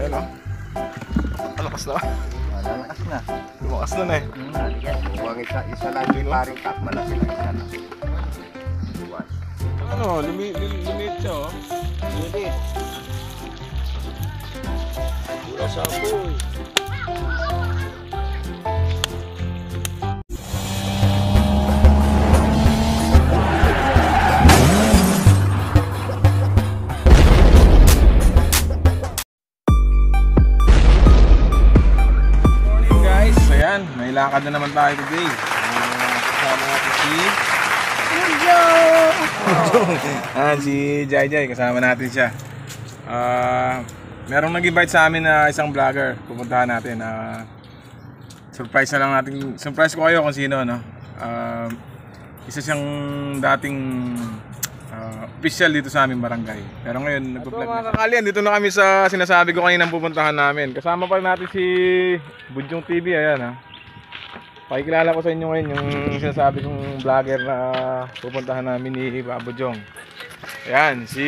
Ayan o. Malakas na. Malalakas na. Lumakas na na eh. Hmm. Huwag isa, isa lang yung paring kap, malaki lang isa lang. Iwan. Ano, lumi, lim- lumit siya oh. Lilit. Wala sa apoy. Lakad na naman tayo today. Uh, kasama natin si... ah, si Jai Jai, kasama natin siya. Ah, merong nag-invite sa amin na isang vlogger. Pupuntahan natin. Ah, surprise na lang natin. Surprise ko kayo kung sino, no? Ah, isa siyang dating ah, official dito sa aming barangay. Pero ngayon, nagpa-vlog na. Mga kakalian, dito na kami sa sinasabi ko kanina pupuntahan namin. Kasama pa natin si Budjong TV, ayan ha. Pakikilala ko sa inyo ngayon yung sinasabi kong vlogger na pupuntahan namin ni Babo Jong. Ayan, si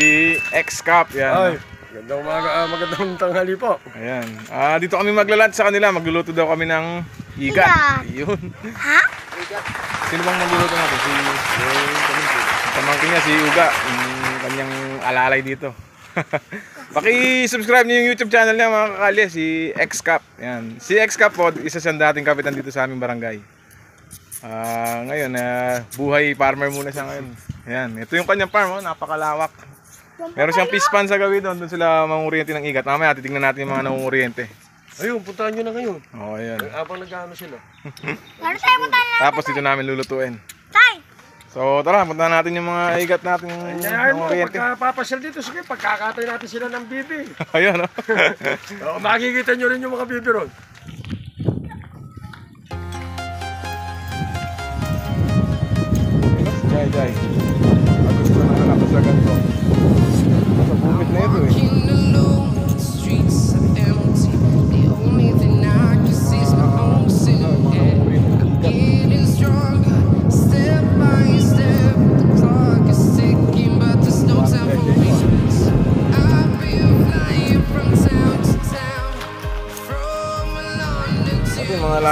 X-Cup, yan. Ay, magandang umaga, ah, magandang tanghali po. Ayan. Ah, dito kami maglalat sa kanila. Magluluto daw kami ng igat. Yun. Ha? Sino bang magluluto natin? Si Pamangkin niya, si Uga. Yung kanyang alalay dito. Paki-subscribe niyo yung YouTube channel niya mga kakali, si X-Cup. Yan. Si X-Cup po, isa siyang dating kapitan dito sa aming barangay. Ah, ngayon, ah, buhay farmer muna siya ngayon. Ayan, ito yung kanyang farm, oh, napakalawak. Meron siyang fish pan sa gawi doon, doon sila mangunguriente ng igat. Mamaya titingnan natin yung mga nangunguriente. Ayun, puntahan nyo na ngayon. Oh, ayan. Habang nag-ano sila. Tapos dito namin lulutuin. So tara, puntahan natin yung mga igat natin Ayan mo, dito, sige, pagkakatay natin sila ng bibi. Ayun, no? Oo, makikita nyo rin yung mga bibi ron. Jai, Jai. Agos na natin sa ganito. Sa bukit na ito eh.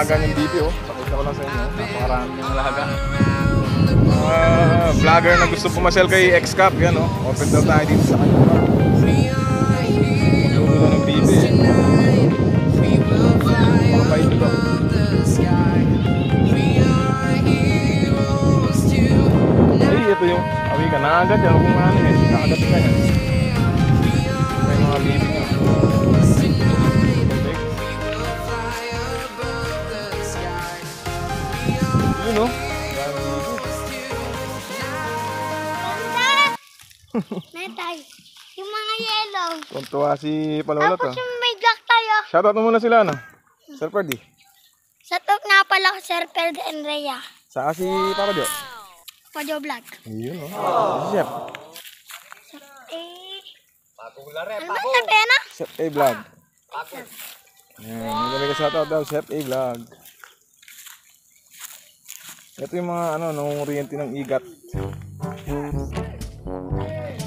Alaga ng BP oh. Pakita ko lang sa inyo. Napakarami yung alaga. Mga vlogger na gusto pumasel kay X-Cup, yan oh. Open daw tayo dito sa kanya. We are Yung ulo ng BP eh. Mabait ito. Ay, ito yung awi ka. Nakagat yan. Kung ano eh. Nakagat ka yan. Yun oh. Netay. Yung mga yellow. Tuntua si Palolot Tapos oh. yung may black tayo. Shoutout mo muna sila ano. Sir Ferdy. Sa top na pala ko Sir Perd and Rhea. Saka si Papa Jo. Pajo Vlog. Ayun oh. Si Chef. Eh. Ano ba yung pena? Chef A Vlog. Ayan, may kami ka shoutout daw. Chef A Vlog. Ito yung mga ano, nangunguriente ng igat.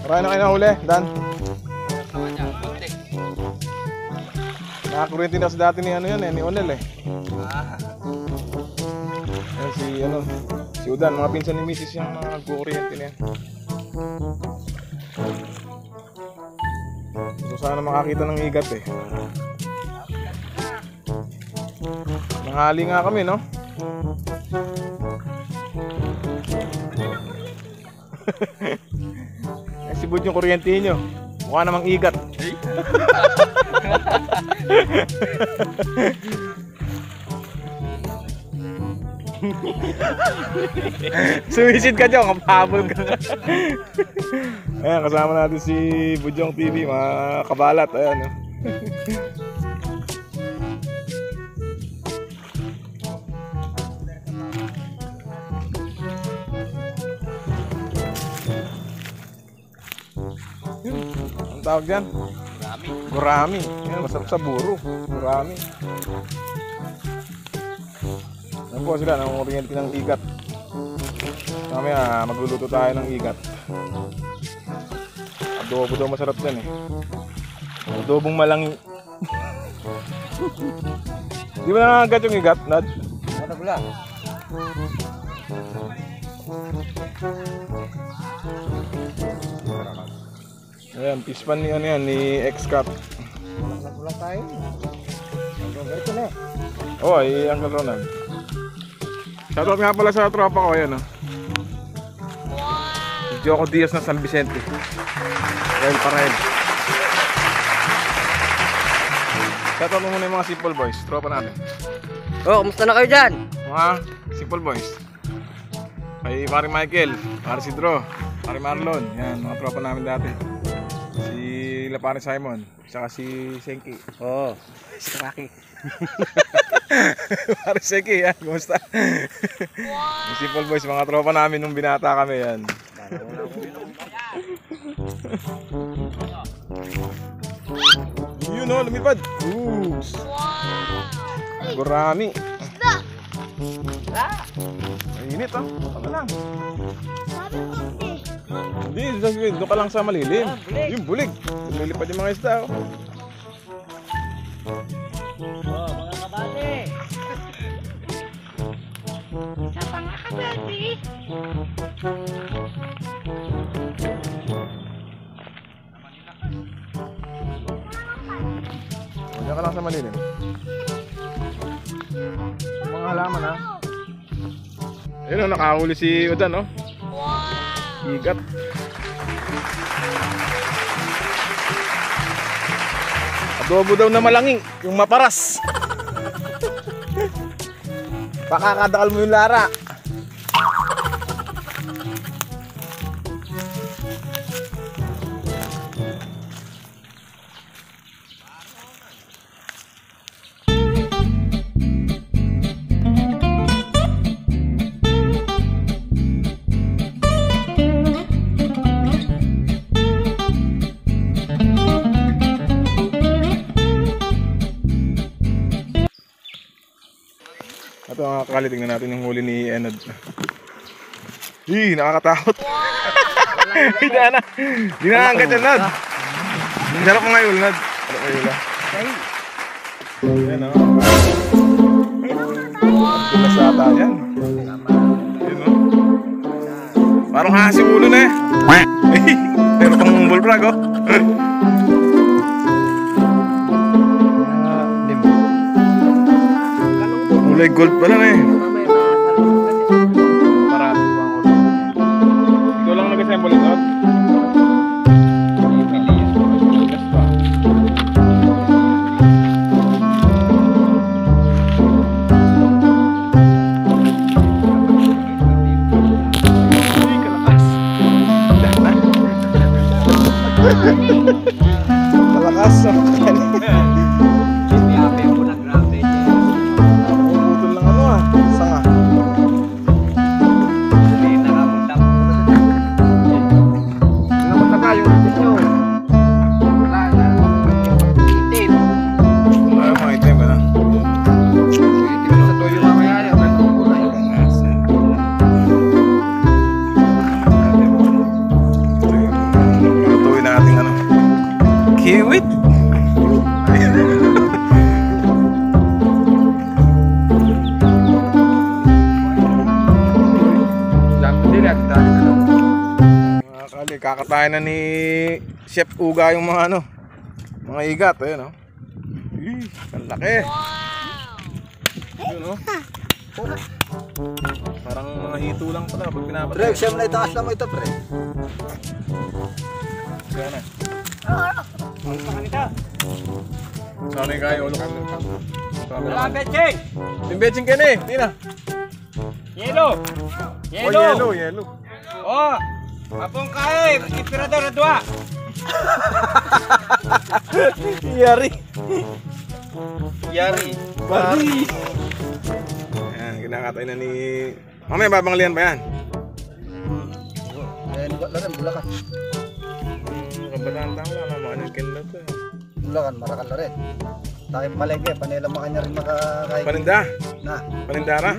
Marami na kayo nahuli, Dan. Nakakuryente na sa dati ni ano yan eh, ni Onel eh. Yan si ano, si Udan, mga pinsan ni Mrs. yung mga nagkukuryente na yan. Gusto sana makakita ng igat eh. Nanghali nga kami, no? Eh, si Bud yung kuryente nyo. Mukha namang igat. Sumisid ka dyan, kapahabol ka. Ayan, kasama natin si Bujong TV, mga kabalat. Ayan, no? Ang tawag dyan? Gurami. Gurami. Yan, masarap sa buro. Gurami. Yan po sila, nangunguriente ng igat. Mamaya, magluluto tayo ng igat. Adobo daw masarap dyan eh. Adobong malangi. Di ba nangangagat yung igat, Nad? Ano pala? Ayan, pispan ni ano yan, ni X-Cup. Wala tayo. Ganito na. Oh, ay Uncle Ronald. Shoutout nga pala sa tropa ko, ayan oh. Si Joko Diaz ng San Vicente. Rael Parel. Shoutout mo muna yung mga Simple Boys, tropa natin. Oh, kumusta na kayo dyan? Mga Simple Boys. Kay Pare Michael, Pare Sidro, Pare Marlon, yan, mga tropa namin dati. Si La Pare Simon, saka si Senki. Oo. Oh, si Rocky. Pare Senki, yan, kumusta? Yung Simple Boys, mga tropa namin nung binata kami, yan. Yun o, lumipad. Oops. Gurami. Ay, init oh. Ano lang. Sabi ko. Hindi, doon doon ka lang sa malilim. Yung bulig. Lumilipad yung mga isda oh. Pangakadati. Diyan ka lang sa malilim. Mga halaman ha. Ayun oh, nakahuli si Udan oh. Igat. Adobo daw na malangi, yung maparas. Pakakadakal mo yung lara. Kakali, tingnan natin yung huli ni Enad. Hi, nakakatakot. Hindi na. Hindi na ang ganyan, Nad. Sarap mga yul, Nad. Sarap mga yul, ah. Yan, oh. Tulas ata yan. Yun, oh. Parang hasi ulo na eh. Pero pang bullfrog, oh. Kulay gold pala na eh. Na ni Chef Uga yung mga ano. Mga igat, ayun oh. Ih, ang laki. Yun oh. Parang mga hito lang pala pag pinapatay. Pre, siyempre na itaas na mo ito, pre. Sana. Sana yung kaya ulo. Wala Betching! Yung betching ka na eh. Tina. Yelo! Oh, yellow, yellow. Oh! Apong kae! Imperador Adwa! Yari. Yari! Bari. Ayan, kinakatay na ni... Mamaya babangalian pa yan. Eh, wala rin, bulakan. Hmm, kabataan tang lang, mga nagkin na to. Bulakan, marakal na rin. Tayo palengke, panila makanya rin makakain. Paninda, Na. panindara.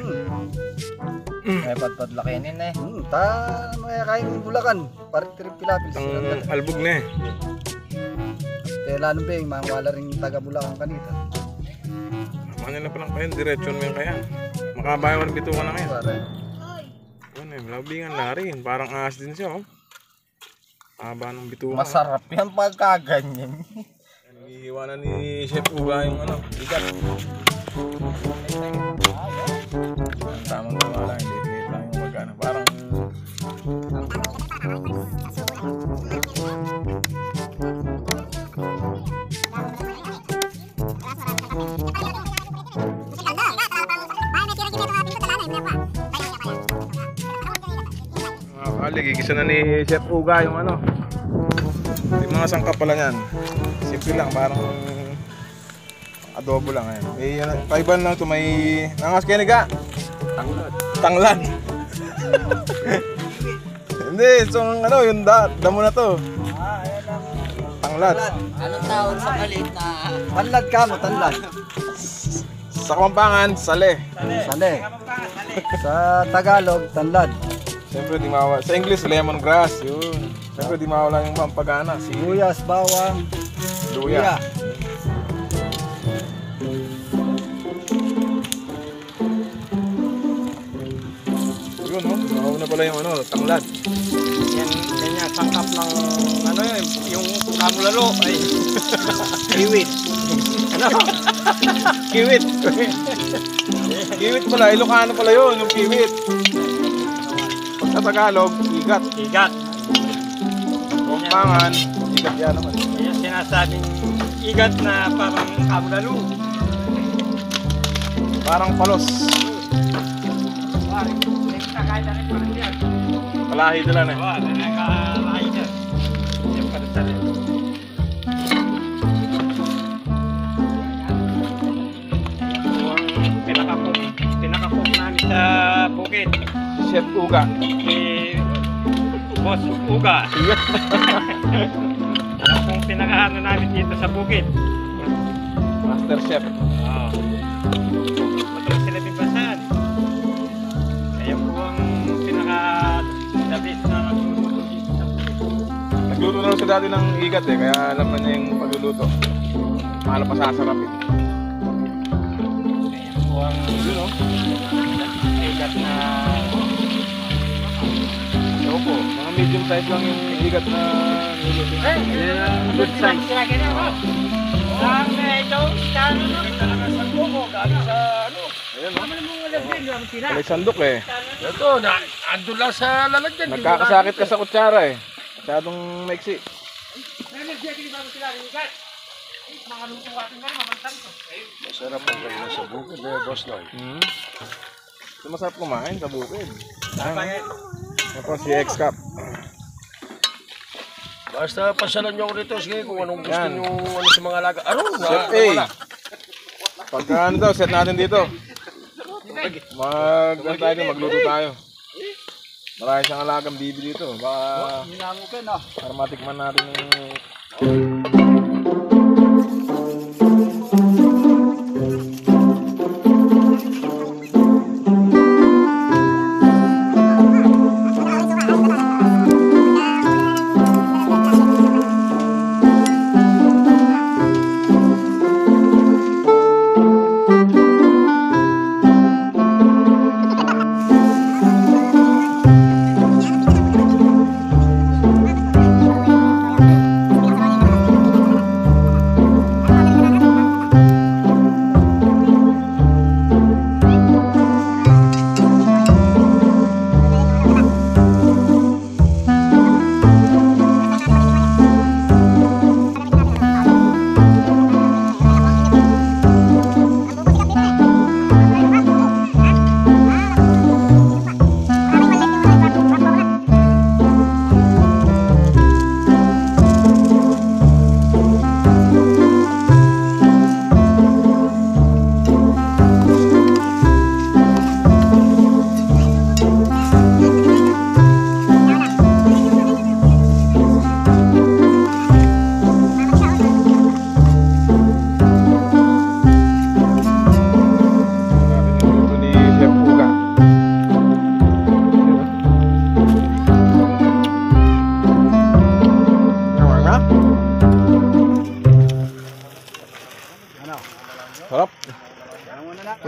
Eh, padpad lakinin eh. Hmm, ta, makakain ng bulakan. Parang trip pilapil. Ang albog na eh. Eh, lalo bing, mga wala rin taga Bulacan kanita. Ano na palang kayo, diretsyon mo yan kaya. Makabayan mo ng bitukan na ngayon. Pare. Ano eh, malabingan na rin. Parang ahas din siya, oh. Haba ng bitukan. Masarap yan pagkaganyan. Hihiwa na ni Chef Uga yung ano, ikat. Tamang gawa lang, Parang mga kali, gigisa na ni Chef Uga yung ano. Yung mga sangkap pala niyan. Simple lang, parang adobo lang ayan. May ano, kaiban lang to may nangas kaya niga. Tanglad. Tanglad. Hindi, so ano, yung da, damo na to. Tanglad. Anong tawag sa maliit na... Tanlad ka mo, tanlad. Sa Kampangan, sale. Sali. Sa Tagalog, tanlad. Siyempre di mawala. Sa English, lemongrass. Yun. Siyempre di mawala yung pampagana. Si Sibuyas, bawang, luya. luya. Mauna pala yung ano, tanglad. Yan, yan yung sangkap ng ano yun, yung kamulalo. Ay, kiwit. Ano? Kiwit. kiwit pala, Ilocano pala yun, yung kiwit. Pag sa Tagalog, igat. Igat. Kumpangan, igat yan naman. Yan sinasabing igat na parang kamulalo. Parang palos. Parang, nagkakain na rin parang yan. Kalahi nila na. Wala, nakakalain yan. Yan para sa rin. Yung pinakapok, pinakapok namin sa bukid. Chef Uga. Si Boss Uga. Yan pong pinakaano namin dito sa bukid. Master Chef. Nagluto na siya dati ng igat eh, kaya alam na niya yung pagluluto. Mahal pa. Ayan po ang Yun oh. ikat na Oo po. Mga medium size lang yung igat na niluluto. Ayan ang good size. Saan na ito? Saan na? Talaga sa buko. Galing sa ano? Ayan oh. Ano sila? May sandok eh. Ito, na, ando lang sa lalagyan. Nagkakasakit ka sa kutsara eh. Masyadong maiksi. Masarap ang ganyan sa bukid eh, boss Noy. Hmm. Ito masarap kumain sa bukid. Ito si X-Cup. Basta pasyalan nyo ako dito, sige kung anong gusto Yan. nyo ano sa mga alaga. Ano? Chef A. Pagka ano daw, set natin dito. Mag, ano tayo magluto tayo. Marami siyang alagang bibi dito. Baka Hinamukin ah. para matikman natin yung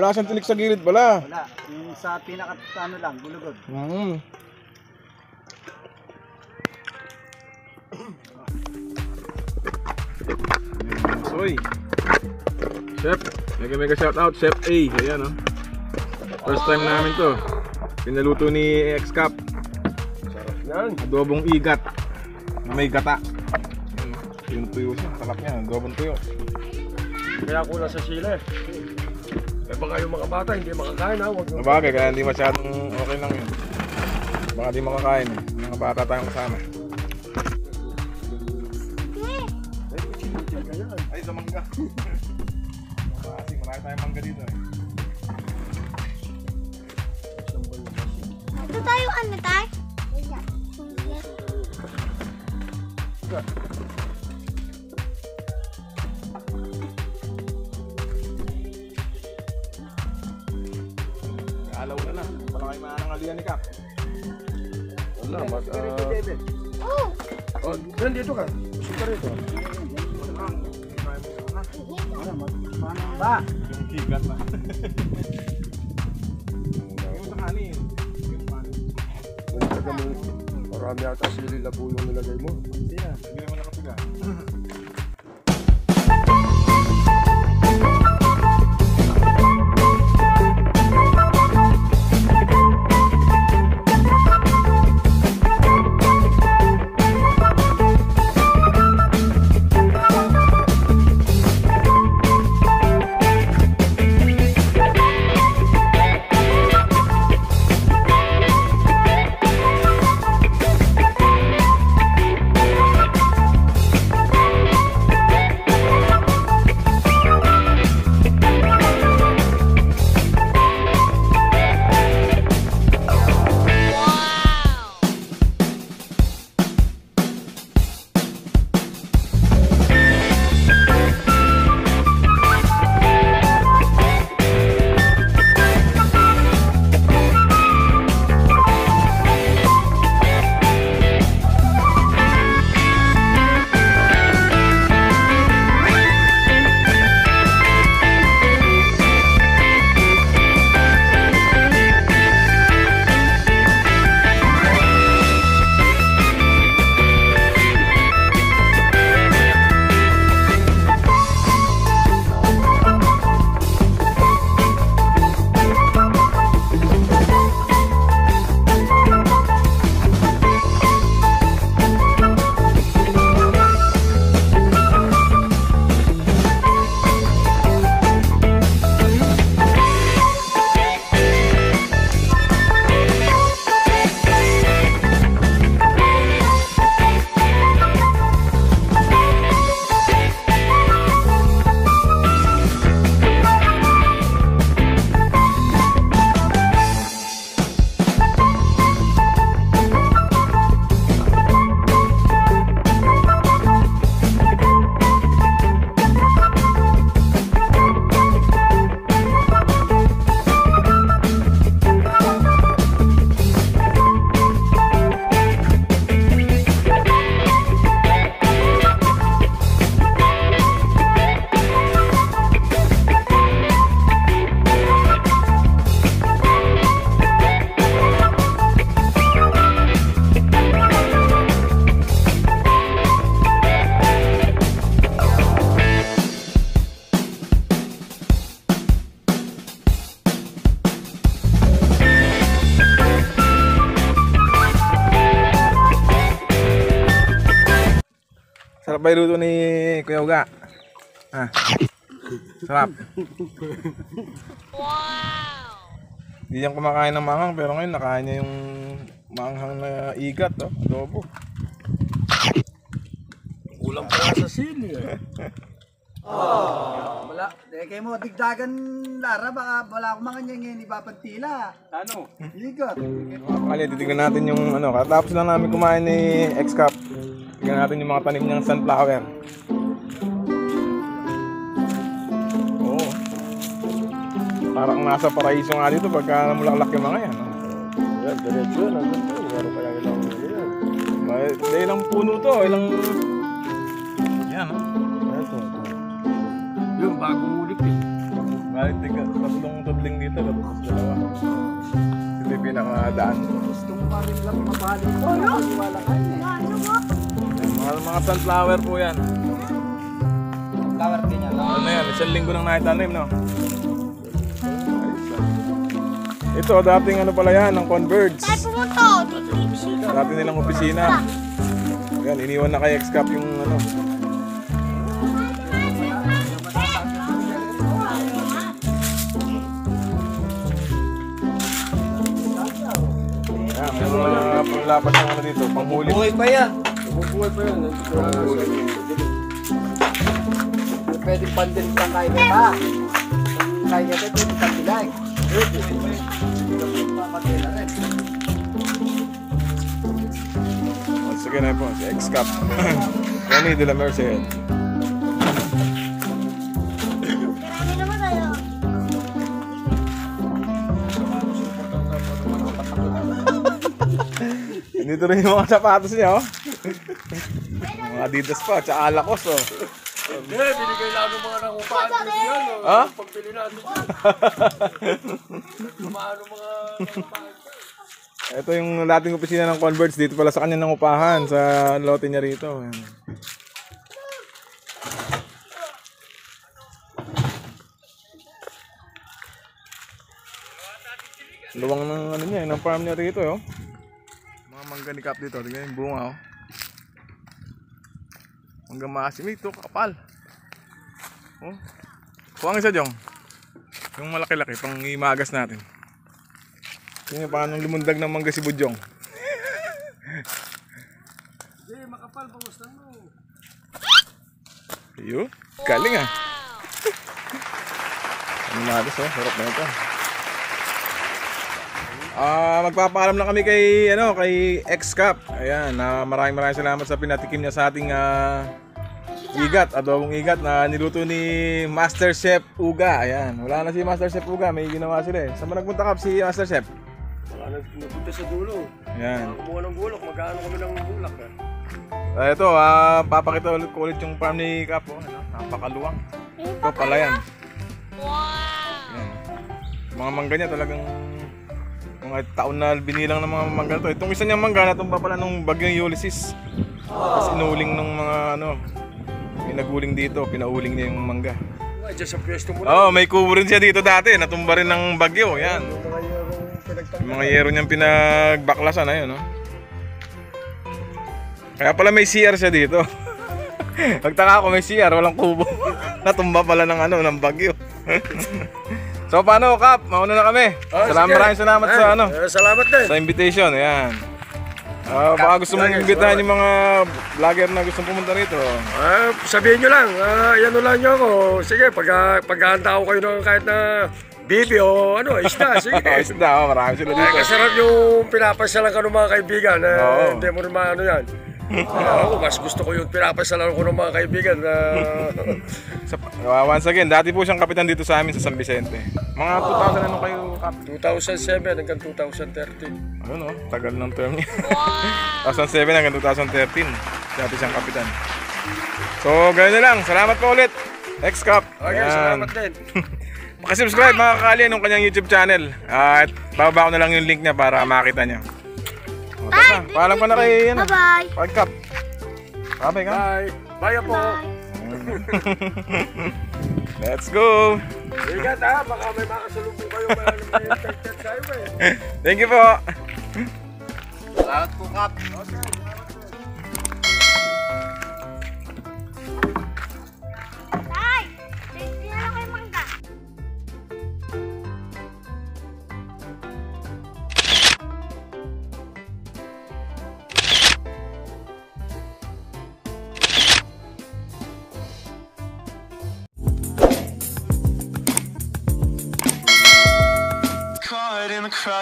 Wala siyang tinik sa gilid pala. Wala. Yung sa pinaka ano lang, gulugod. Mm. Soy. Chef, mega mega shout out Chef A. Ayan oh. First time namin to. Pinaluto ni X-Cap. Sarap yan. Adobong igat. May gata. Yung tuyo siya. Sarap niya. Adobong tuyo. Kaya kulang sa sila eh. Eh baka yung mga bata hindi makakain ha, huwag yung Nabagay, kaya hindi masyadong okay lang yun. Baka di makakain. Mga bata tayong kasama. Ay, sa mangga. Kasi marami tayong mangga dito eh. Ito tayo ano tayo? Alaw na na. Wala kayo manangalian ni Kap. Wala, mag... ah, Oh! oh, Dan, dito ka. Gusto ka rito. Ba? Yung kigat na. Yung sa kanin. Yung kanin. Nagtaga mo, marami ata sili labo yung nilagay mo. Hindi naman nakapiga. Sarap. Wow! Hindi yan kumakain ng manghang pero ngayon nakain niya yung manghang na igat, oh. Adobo. Kulang pa sa sili eh. Wala. Eh, kayo mo, digdagan, Lara, baka wala akong mga ngayon ipapantila. Ano? Ligot. Kali, titignan natin yung ano, katapos lang namin kumain ni X-Cup. Tignan natin yung mga tanim niyang sunflower. Parang nasa paraiso nga dito pagka namulaklak yung mga yan. no? Yan, diretso yan. Meron kaya ilang nila yan. May, may ilang puno to, ilang... Yan, no? Ito, ito. yung bagong ulit eh. Balik tiga, tatlong tudling dito, tapos dalawa. Ito yung pinakadaan. Gusto mo pa rin lang mabalik ko. Wala ka eh. Mga, mga sunflower po yan. Flower din yan. Ano na yan, isang linggo nang nakitanim, no? Ito, dating ano pala yan, ng Converge. Tayo pumunta. Dati nilang opisina. Yan, iniwan na kay X-Cap yung ano. Yan, may mga panglapas ng ano dito, panghuli. Buhay pa yan. Bubuhay pa yan. Na sa Pwede pandin ka kaya ka ba? Kaya ka pwede ka pilay. Once again, ay po, si X-Cap. Ronnie de la Merced. Marami naman tayo. Dito rin yung mga sapatos niya, oh. mga Adidas pa, tsaka Alacos, oh. Hindi, binigay lang ng mga nangupahan dito yan. oh. Ha? Pagbili natin yan. Lumaano mga nangupahan. Ito yung dating opisina ng Converge dito pala sa kanya ng upahan sa lote niya rito. Ayan. Luwang ng ano niya, ng farm niya rito, oh. Mga mangga ni Cap dito, tingnan yung bunga, oh. Mangga maasim ito, kapal. Oh. Kuha ang isa, Jong. Yung malaki-laki, pang imagas natin. Tingnan paano lumundag ng mangga si Budyong. Hindi, makapal. Pangustan mo. Iyo, galing ah. Ano natin oh, sarap na ito. Ah, magpapaalam na kami kay ano, kay X-Cup. Ayan, na maraming maraming salamat sa pinatikim niya sa ating ah, igat, adobong igat na niluto ni Master Chef Uga. Ayan, wala na si Master Chef Uga, may ginawa sila eh. Saan ba nagpunta kap si Master Chef? Baka nag- napunta sa dulo. Ayan. Kumuha ng gulok. Magkano kami ng bulak. Eh. Ah, ito, ah, papakita ulit ko ulit yung farm ni Cap. Oh. Ano, napakaluwang. Ito pala yan. Yan. Mga mangga niya talagang mga taon na binilang ng mga mangga to. Itong isa niyang mangga natumba pala nung bagyong Ulysses. Tapos inuling ng mga ano, pinaguling dito, pinauling niya yung mangga. Sa pwesto mo Oh, may kubo rin siya dito dati, natumba rin ng bagyo, yan. Yung mga yero niyang pinagbaklasan, ayun, no? Kaya pala may CR siya dito. Pagtaka ako may CR, walang kubo. Natumba pala ng ano, ng bagyo. so paano, Kap? Mauna na kami. Ah, Salamat maraming salamat sa ano, eh, salamat din. sa invitation. Ayan. Ah, baka gusto mong imbitahan yung mga vlogger na gustong pumunta rito. Ah, sabihin nyo lang, ah, yan lang nyo ako. Sige, pag, ah, paghahanda ko kayo ng kahit na bibi o ano, isda, sige. Ayos na, oh, marami sila Ay, dito. kasarap yung pinapasyalan ka ng mga kaibigan. Eh, Oo. Hindi mo rin maano yan. Ah, ako, mas gusto ko yung pinapasyalan ko ng mga kaibigan. na Sa, uh, once again, dati po siyang kapitan dito sa amin sa San Vicente. Mga 2000 ano kayo, Kap? 2007 hanggang 2013. Ayun oh, tagal ng term niya. 2007 hanggang 2013. Dati siyang kapitan. So, ganun na lang. Salamat po ulit. X-Cup. Okay, Ayan. salamat din. Pakisubscribe mga kakali nung kanyang YouTube channel. At bababa ko na lang yung link niya para makita niya. O, tara, paalam ka na kay ano, Bye-bye. X-Cup. Bye ka. Bye. Bye po. Let's go. Ingat ha, baka may makasalubong kayo may may tagtag sa highway. Thank you po. Salamat po, Kap. Tay!